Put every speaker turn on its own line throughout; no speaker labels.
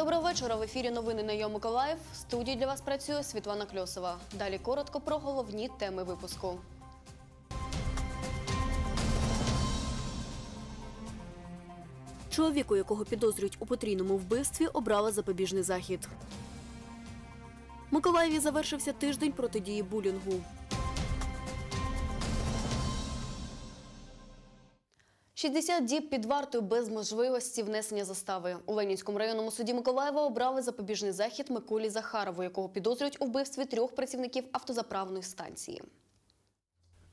Доброго вечора. В ефірі новини на Йо Миколаїв. В студії для вас працює Світлана Кльосова. Далі коротко про головні теми випуску. Чоловіку, якого підозрюють у потрійному вбивстві, обрали запобіжний захід. Миколаєві завершився тиждень протидії булінгу. 60 діб під вартою без можливості внесення застави. У Ленінському районному суді Миколаєва обрали запобіжний захід Миколі Захарову, якого підозрюють у вбивстві трьох працівників автозаправної станції.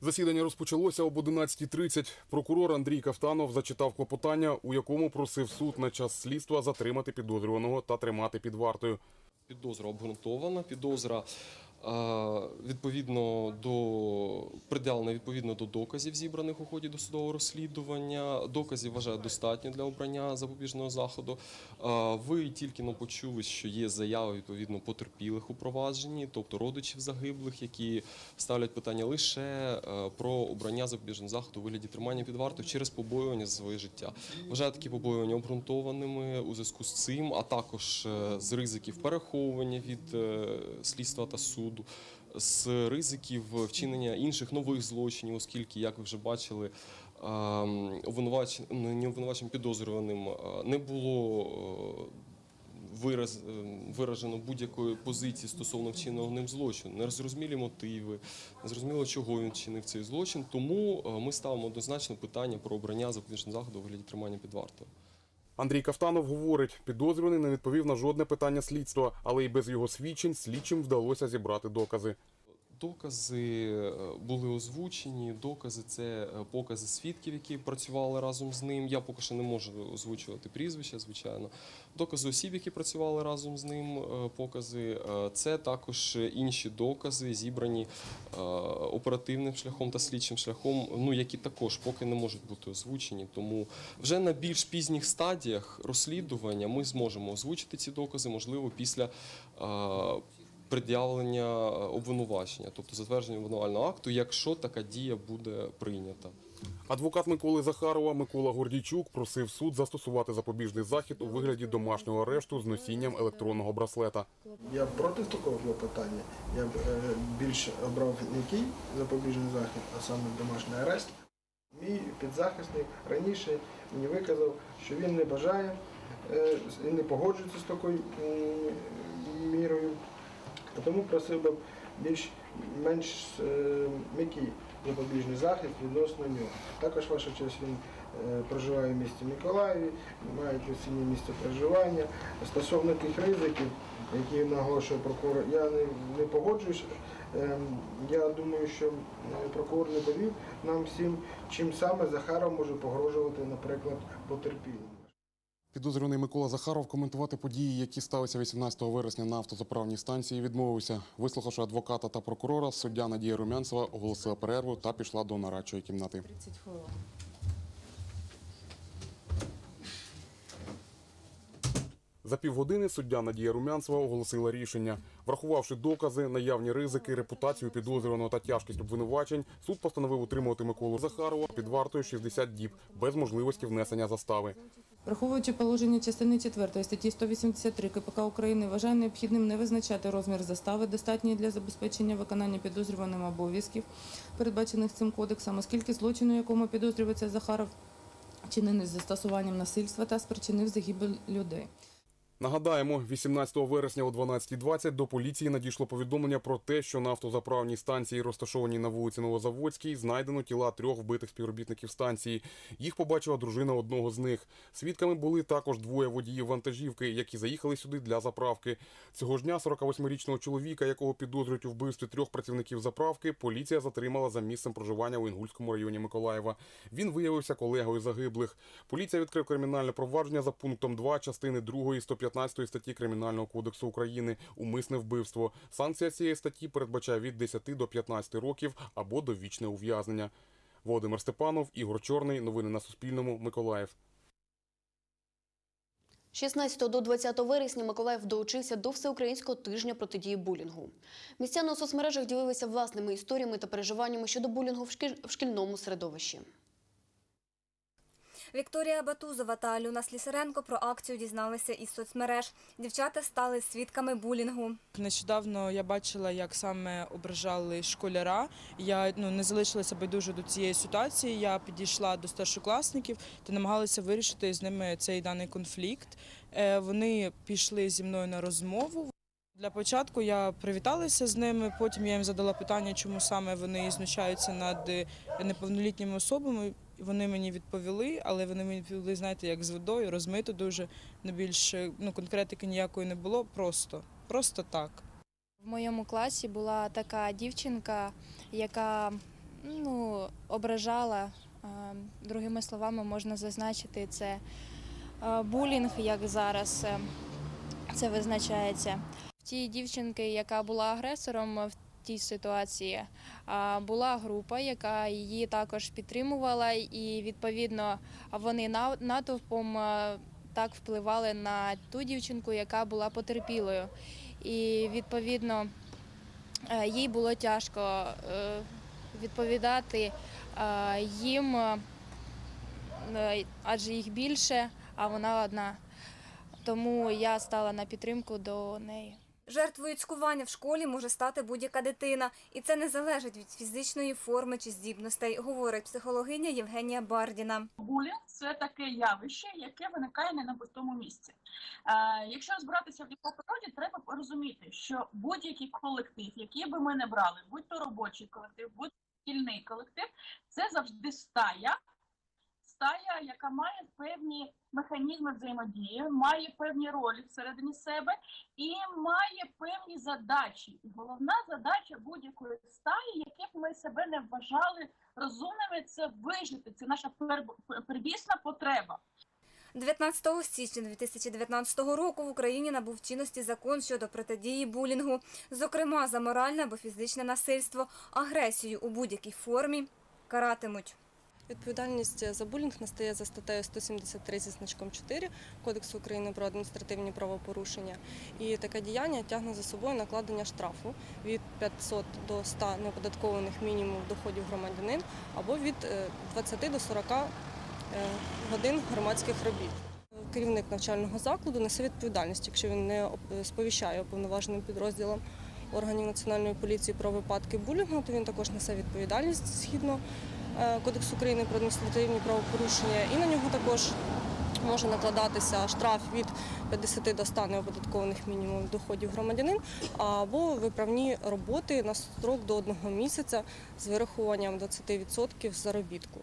Засідання розпочалося об 11.30. Прокурор Андрій Кафтанов зачитав клопотання, у якому просив суд на час слідства затримати підозрюваного та тримати під вартою.
Підозра обґрунтована, підозра відповідно до приділена відповідно до доказів, зібраних у ході досудового розслідування. Доказів вважаю достатньо для обрання запобіжного заходу. Ви тільки но почули, що є заяви відповідно потерпілих у провадженні, тобто родичів загиблих, які ставлять питання лише е, про обрання запобіжного заходу у вигляді тримання під вартою через побоювання за своє життя. Вважаю такі побоювання обґрунтованими у зв'язку з цим, а також е, з ризиків переховування від е, слідства та суду, з ризиків вчинення інших нових злочинів, оскільки, як ви вже бачили, ем, обвинувач... обвинуваченим підозрюваним е, не було. е, Вираз, е, виражено будь-якої позиції стосовно вчиненого ним злочину, незрозумілі мотиви, незрозуміло, чого він вчинив цей злочин. Тому ми ставимо однозначно питання про обрання запобіжного заходу у вигляді тримання під вартою.
Андрій Кафтанов говорить, підозрюваний не відповів на жодне питання слідства, але й без його свідчень слідчим вдалося зібрати докази.
Докази е, були озвучені. Докази це е, покази свідків, які працювали разом з ним. Я поки що не можу озвучувати прізвища, звичайно. Докази осіб, які працювали разом з ним. е, Покази це також інші докази, зібрані оперативним шляхом та слідчим шляхом, ну які також поки не можуть бути озвучені. Тому вже на більш пізніх стадіях розслідування ми зможемо озвучити ці докази, можливо, після. Е, пред'явлення е, обвинувачення, тобто затвердження обвинувального акту, якщо така дія буде прийнята.
Адвокат Миколи Захарова Микола Гордійчук просив суд застосувати запобіжний захід у вигляді домашнього арешту з носінням електронного браслета.
Я проти такого клопотання. Я б е, більше обрав який запобіжний захід, а саме домашній арест. Мій підзахисник раніше мені виказав, що він не бажає, е, він не погоджується з такою мірою. Тому просив би менш е, м'який запобіжний захід відносно нього. Також ваша честь він е, проживає в місті Миколаєві, має постійне місце проживання. Стосовно тих ризиків, які наголошує прокурор, я не, не погоджуюсь. Ем, Я думаю, що е, прокурор не довів нам всім, чим саме Захаров може погрожувати, наприклад, потерпілим.
Підозрюваний Микола Захаров коментувати події, які сталися 18 вересня на автозаправній станції, відмовився. Вислухавши адвоката та прокурора, суддя Надія Румянцева оголосила перерву та пішла до нарадчої кімнати.
30 хвилин.
За півгодини суддя Надія Румянцева оголосила рішення. Врахувавши докази, наявні ризики, репутацію підозрюваного та тяжкість обвинувачень, суд постановив утримувати Миколу Захарова під вартою 60 діб без можливості внесення застави.
Враховуючи положення частини 4 статті 183 КПК України, вважає необхідним не визначати розмір застави, достатньої для забезпечення виконання підозрюваним обов'язків, передбачених цим кодексом, оскільки злочину, якому підозрюється Захаров, чинений з застосуванням насильства та спричинив загибель людей.
Нагадаємо, 18 вересня о 12.20 до поліції надійшло повідомлення про те, що на автозаправній станції, розташованій на вулиці Новозаводській, знайдено тіла трьох вбитих співробітників станції. Їх побачила дружина одного з них. Свідками були також двоє водіїв вантажівки, які заїхали сюди для заправки. Цього ж дня 48-річного чоловіка, якого підозрюють у вбивстві трьох працівників заправки, поліція затримала за місцем проживання у Інгульському районі Миколаєва. Він виявився колегою загиблих. Поліція відкрив кримінальне провадження за пунктом 2 частини 2 115 статті Кримінального кодексу України умисне вбивство. Санкція цієї статті передбачає від 10 до 15 років або довічне ув'язнення. Володимир Степанов, Ігор Чорний. Новини на Суспільному. Миколаїв.
16 до 20 вересня Миколаїв долучився до всеукраїнського тижня протидії булінгу. Містяни у соцмережах ділилися власними історіями та переживаннями щодо булінгу в шкільному середовищі.
Вікторія Батузова та Альона Слісаренко про акцію дізналися із соцмереж. Дівчата стали свідками булінгу.
Нещодавно я бачила, як саме ображали школяра. Я ну не залишилася байдуже до цієї ситуації. Я підійшла до старшокласників та намагалася вирішити з ними цей даний конфлікт. Е, Вони пішли зі мною на розмову. Для початку я привіталася з ними. Потім я їм задала питання, чому саме вони знущаються над е, неповнолітніми особами. Вони мені відповіли, але вони мені відповіли, знаєте, як з водою, розмито дуже не більше ну конкретики ніякої не було. Просто, просто так.
В моєму класі була така дівчинка, яка ну, ображала, е, другими словами можна зазначити, це е, булінг, як зараз е, це визначається. В тій дівчинки, яка була агресором в тій ситуації, була група, яка її також підтримувала, і відповідно вони натовпом так впливали на ту дівчинку, яка була потерпілою і відповідно їй було тяжко е, відповідати їм, е, адже їх більше, а вона одна. Тому я стала на підтримку до неї.
Жертвою цькування в школі може стати будь-яка дитина, і це не залежить від фізичної форми чи здібностей, говорить психологиня Євгенія Бардіна.
Булінг це таке явище, яке виникає не на пустому місці. Е, якщо розбиратися в його природі, треба розуміти, що будь-який колектив, який би ми не брали, будь то робочий колектив, будь то шкільний колектив, це завжди стая. Стая, яка має певні механізми взаємодії, має певні ролі всередині себе і має певні задачі. І головна задача будь-якої стаї, яке б ми себе не вважали розумними, це вижити. Це наша первісна потреба.
19 січня 2019 року в Україні набув чинності закон щодо протидії булінгу, зокрема за моральне або фізичне насильство, агресію у будь-якій формі каратимуть.
Відповідальність за булінг настає за статтею 173 зі значком 4 Кодексу України про адміністративні правопорушення. І таке діяння тягне за собою накладення штрафу від 500 до 100 неоподаткованих мінімумів доходів громадянин або від е, 20 до 40 е, годин громадських робіт. Керівник навчального закладу несе відповідальність, якщо він не оп- сповіщає уповноваженим підрозділом органів національної поліції про випадки булінгу, то він також несе відповідальність згідно е, Кодексу України про адміністративні правопорушення, і на нього також може накладатися штраф від 50 до 100 неоподаткованих мінімумів доходів громадянин або виправні роботи на строк до одного місяця з вирахуванням 20% заробітку.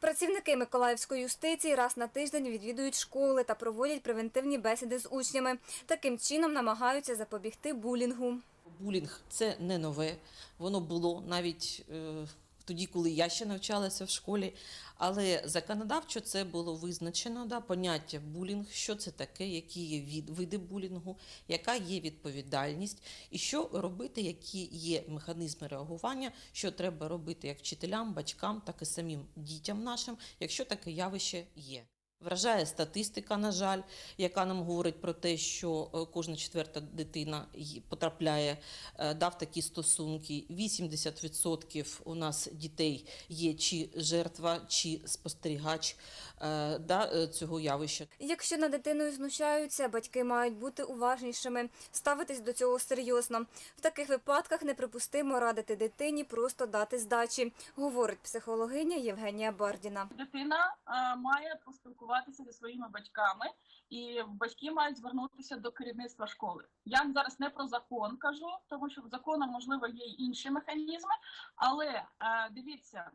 Працівники Миколаївської юстиції раз на тиждень відвідують школи та проводять превентивні бесіди з учнями. Таким чином намагаються запобігти булінгу.
Булінг це не нове, воно було навіть е, тоді, коли я ще навчалася в школі. Але законодавчо це було визначено да, поняття булінг, що це таке, які є від, види булінгу, яка є відповідальність, і що робити, які є механізми реагування, що треба робити як вчителям, батькам, так і самим дітям нашим, якщо таке явище є. Вражає статистика, на жаль, яка нам говорить про те, що е, кожна четверта дитина й- потрапляє е, да, в такі стосунки. 80% у нас дітей є чи жертва, чи спостерігач е, да, цього явища.
Якщо над дитиною знущаються, батьки мають бути уважнішими, ставитись до цього серйозно. В таких випадках неприпустимо радити дитині просто дати здачі, говорить психологиня Євгенія Бардіна.
Дитина має поспілкуватися зі своїми батьками, і батьки мають звернутися до керівництва школи. Я зараз не про закон кажу, тому що в закону можливо є інші механізми. Але е, дивіться,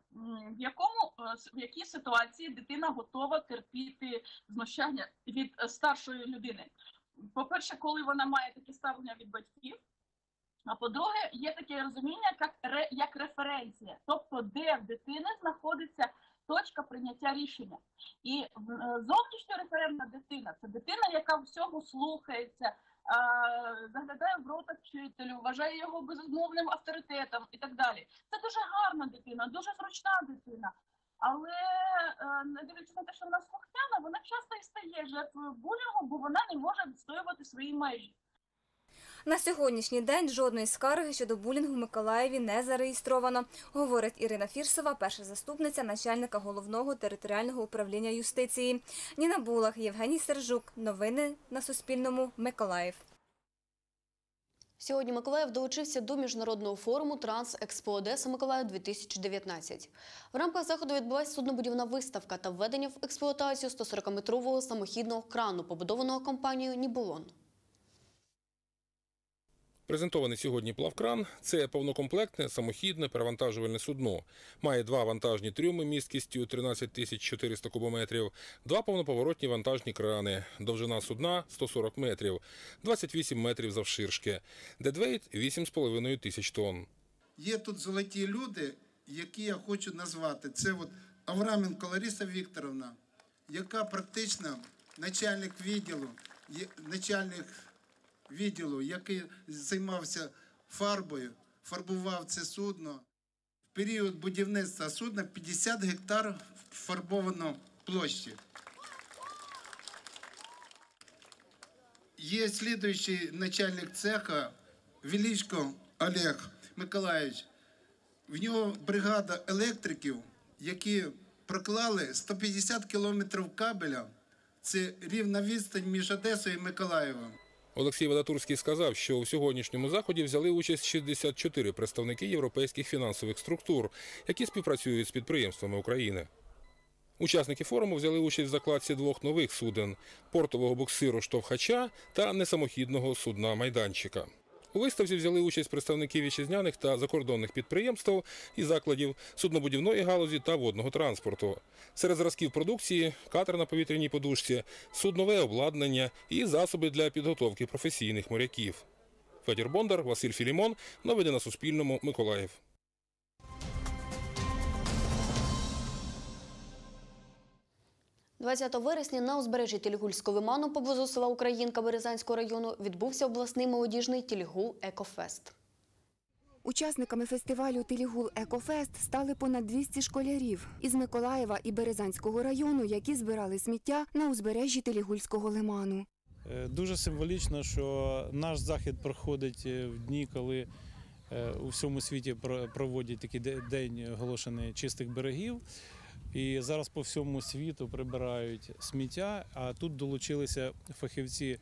в якому е, в якій ситуації дитина готова терпіти знущання від е, старшої людини. По-перше, коли вона має таке ставлення від батьків. А по-друге, є таке розуміння, як, як референція, тобто де в дитини знаходиться точка прийняття рішення. І е, зовнішньо референтна дитина це дитина, яка всього слухається, е, заглядає в рота вчителю, вважає його безумовним авторитетом і так далі. Це дуже гарна дитина, дуже зручна дитина. Але е, не дивлячись на те, що вона слухняна, вона часто і стає жертвою булінгу, бо вона не може відстоювати свої межі.
На сьогоднішній день жодної скарги щодо булінгу в Миколаєві не зареєстровано, говорить Ірина Фірсова, перша заступниця начальника головного територіального управління юстиції. Ніна Булах, Євгеній Сержук. Новини на Суспільному. Миколаїв.
Сьогодні Миколаїв долучився до міжнародного форуму Трансекспо Одеса Миколаїв 2019. В рамках заходу відбулася суднобудівна виставка та введення в експлуатацію 140-метрового самохідного крану, побудованого компанією Нібулон.
Презентований сьогодні плавкран це повнокомплектне самохідне перевантажувальне судно. Має два вантажні трюми місткістю 13 тисяч 400 кубометрів, два повноповоротні вантажні крани, довжина судна 140 метрів, 28 метрів завширшки, дедвейт 8,5 тисяч тонн.
Є тут золоті люди, які я хочу назвати. Це от Авраменко Лариса Вікторовна, яка практично начальник відділу, начальник відділу, який займався фарбою, фарбував це судно. В період будівництва судна 50 гектар фарбовано площі. Є слідуючий начальник цеха Величко Олег Миколаївич. В нього бригада електриків, які проклали 150 кілометрів кабеля. Це рівна відстань між Одесою і Миколаєвом.
Олексій Вадатурський сказав, що у сьогоднішньому заході взяли участь 64 представники європейських фінансових структур, які співпрацюють з підприємствами України. Учасники форуму взяли участь в закладці двох нових суден портового буксиру штовхача та несамохідного судна майданчика. У виставці взяли участь представники вітчизняних та закордонних підприємств і закладів суднобудівної галузі та водного транспорту. Серед зразків продукції катер на повітряній подушці, суднове обладнання і засоби для підготовки професійних моряків. Федір Бондар, Василь Філімон. Новини на Суспільному. Миколаїв.
– 20 вересня на узбережжі Тілігульського лиману поблизу села Українка Березанського району відбувся обласний молодіжний Тілігул Екофест.
Учасниками фестивалю Телігул Екофест стали понад 200 школярів із Миколаєва і Березанського району, які збирали сміття на узбережжі Телігульського лиману.
Е, Дуже символічно, що наш захід проходить е, в дні, коли е, у всьому світі проводять такий день оголошений чистих берегів. І зараз по всьому світу прибирають сміття, а тут долучилися фахівці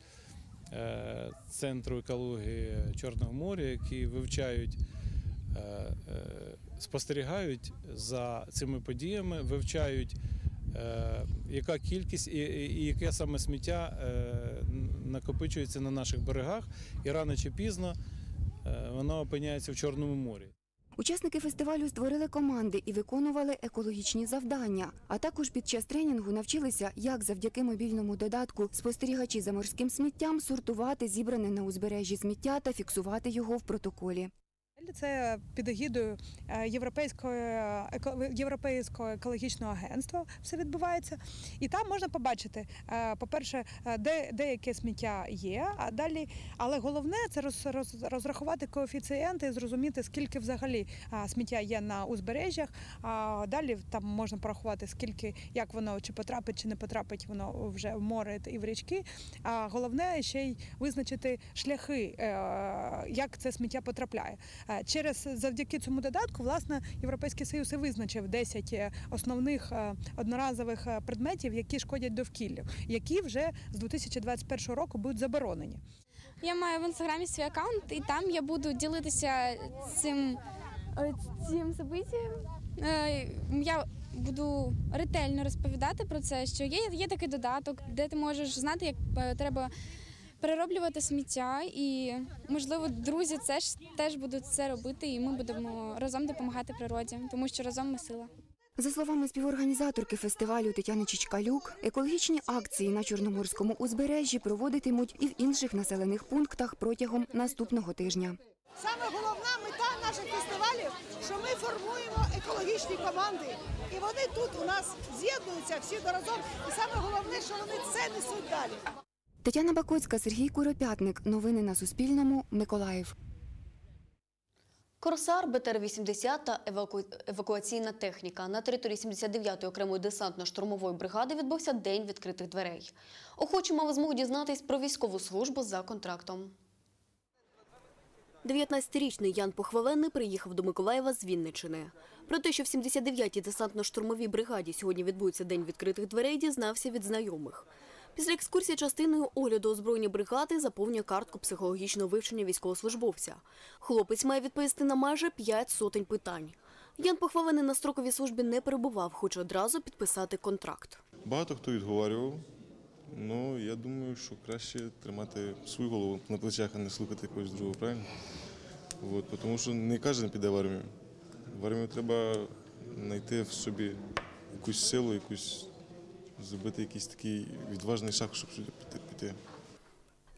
е, Центру екології Чорного моря, які вивчають, е, е, спостерігають за цими подіями, вивчають яка кількість і, яке саме сміття накопичується на наших берегах, і рано чи пізно воно опиняється в Чорному морі.
Учасники фестивалю створили команди і виконували екологічні завдання. А також під час тренінгу навчилися, як завдяки мобільному додатку спостерігачі за морським сміттям сортувати зібране на узбережжі сміття та фіксувати його в протоколі.
Це під егідою е, Європейського, Європейського екологічного агентства все відбувається. І там можна побачити, е, по-перше, е, де деяке сміття є, а далі, але головне це роз, роз, розрахувати коефіцієнти і зрозуміти, скільки взагалі сміття є на узбережжях. А далі там можна порахувати, скільки, як воно чи потрапить, чи не потрапить воно вже в море і в річки. А головне ще й визначити шляхи, як це сміття потрапляє. Через завдяки цьому додатку, власне, Європейський Союз і визначив 10 е, основних е, одноразових е, предметів, які шкодять довкіллю, які вже з 2021 року будуть заборонені.
Я маю в інстаграмі свій аккаунт, і там я буду ділитися цим, цим событием. Я буду ретельно розповідати про це, що є, є такий додаток, де ти можеш знати, як треба перероблювати сміття, і можливо, друзі це ж теж будуть це робити, і ми будемо разом допомагати природі, тому що разом ми сила.
За словами співорганізаторки фестивалю Тетяни Чичкалюк, екологічні акції на Чорноморському узбережжі проводитимуть і в інших населених пунктах протягом наступного тижня.
Саме головна мета наших фестивалів, що ми формуємо екологічні команди. І вони тут у нас з'єднуються всі до разом. І саме головне, що вони це несуть далі.
Тетяна Бакоцька, Сергій Куропятник. Новини на Суспільному. Миколаїв.
Корсар, БТР-80 та еваку... евакуаційна техніка. На території 79-ї окремої десантно-штурмової бригади відбувся День відкритих дверей. Охочі мали змогу дізнатись про військову службу за контрактом. 19-річний Ян Похваленний приїхав до Миколаєва з Вінничини. Про те, що в 79-й десантно-штурмовій бригаді сьогодні відбудеться день відкритих дверей, дізнався від знайомих. Після екскурсії частиною огляду озброєння бригади заповнює картку психологічного вивчення військовослужбовця. Хлопець має відповісти на майже п'ять сотень питань. Ян Похвалений на строковій службі не перебував, хоче одразу підписати контракт.
Багато хто відговарював. Ну, я думаю, що краще тримати свою голову на плечах, а не слухати когось другого, правильно? От, тому що не кожен піде в армію. В армію треба знайти в собі якусь силу, якусь зробити якийсь такий відважний шаг, щоб сюди піти-.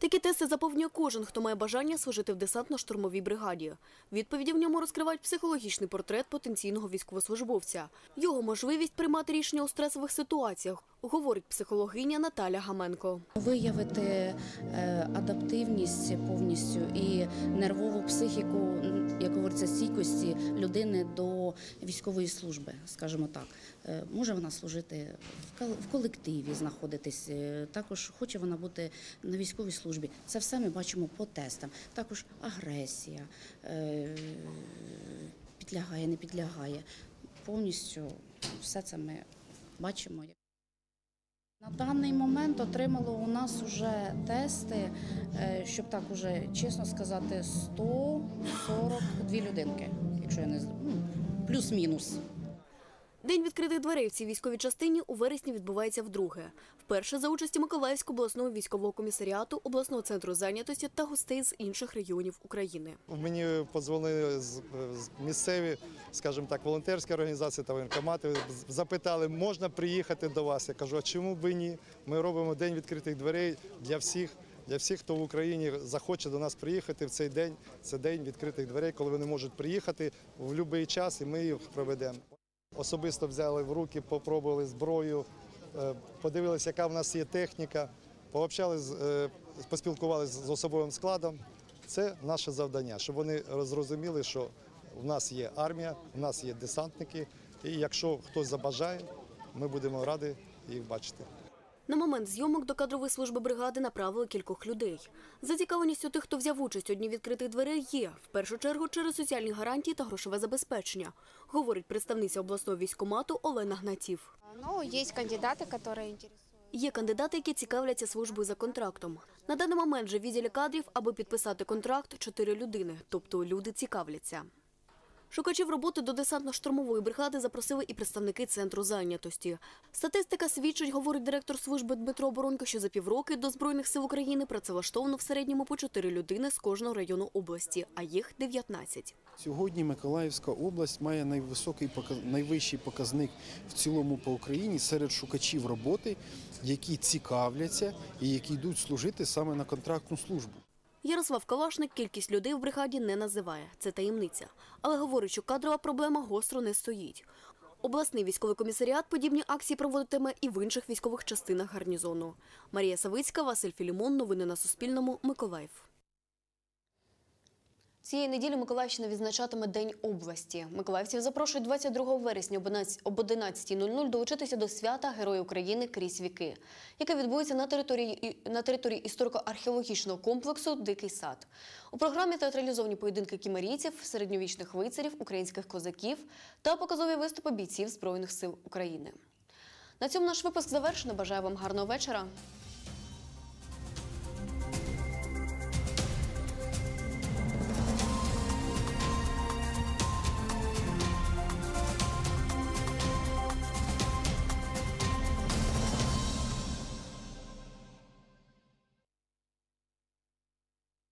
Такі тести заповнює кожен, хто має бажання служити в десантно-штурмовій бригаді. Відповіді в ньому розкривають психологічний портрет потенційного військовослужбовця, його можливість приймати рішення у стресових ситуаціях, говорить психологиня Наталя Хаменко.
Виявити е, адаптивність повністю і нервову психіку, як говориться, стійкості людини до військової служби, скажімо так. Е, Може вона служити в кол- колективі, знаходитись, е, також хоче вона бути на військовій службі. Це все ми бачимо по тестам. Також агресія, е, підлягає, не підлягає. Повністю все це ми бачимо. На даний момент отримало у нас вже тести, е, щоб так уже чесно сказати, 142 людинки, якщо я не ну, плюс-мінус.
День відкритих дверей в цій військовій частині у вересні відбувається вдруге. Вперше за участі Миколаївського обласного військового комісаріату, обласного центру зайнятості та гостей з інших регіонів України.
Мені подзвонили з, місцеві, скажімо так, волонтерські організації та воєнкомати. Запитали, можна приїхати до вас. Я кажу, а чому б ні? Ми робимо день відкритих дверей для всіх. Для всіх, хто в Україні захоче до нас приїхати в цей день, це день відкритих дверей, коли вони можуть приїхати в будь-який час, і ми їх проведемо. Особисто взяли в руки, попробували зброю, е, подивилися, яка в нас є техніка, пообщались, е, поспілкувалися з особовим складом. Це наше завдання, щоб вони зрозуміли, що в нас є армія, в нас є десантники, і якщо хтось забажає, ми будемо раді їх бачити.
На момент зйомок до кадрової служби бригади направили кількох людей. Зацікавленість у тих, хто взяв участь у дні відкритих дверей, є в першу чергу через соціальні гарантії та грошове забезпечення, говорить представниця обласного військкомату Олена Гнатів.
Ну, есть кандидаты, которые интересуют.
Є кандидати, які цікавляться службою за контрактом. На даний момент же в відділі кадрів, аби підписати контракт, чотири людини, тобто люди цікавляться. Шукачів роботи до десантно-штурмової бригади запросили і представники центру зайнятості. Статистика свідчить, говорить директор служби Дмитро Боронько, що за півроки до Збройних сил України працевлаштовано в середньому по 4 людини з кожного району області, а їх 19.
Сьогодні Миколаївська область має найвисокий найвищий показник в цілому по Україні серед шукачів роботи, які цікавляться і які йдуть служити саме на контрактну службу.
Ярослав Калашник кількість людей в бригаді не називає. Це таємниця. Але говорить, що кадрова проблема гостро не стоїть. Обласний військовий комісаріат подібні акції проводитиме і в інших військових частинах гарнізону. Марія Савицька, Василь Філімон. Новини на Суспільному. Миколаїв. Цієї неділі Миколаївщина відзначатиме День області. Миколаївців запрошують 22 вересня об 11 об 11.00 долучитися до свята Герої України крізь віки, яке відбудеться на території на території історико-археологічного комплексу Дикий сад. У програмі театралізовані поєдинки кімерійців, середньовічних лицарів, українських козаків та показові виступи бійців Збройних сил України. На цьому наш випуск завершено. Бажаю вам гарного вечора.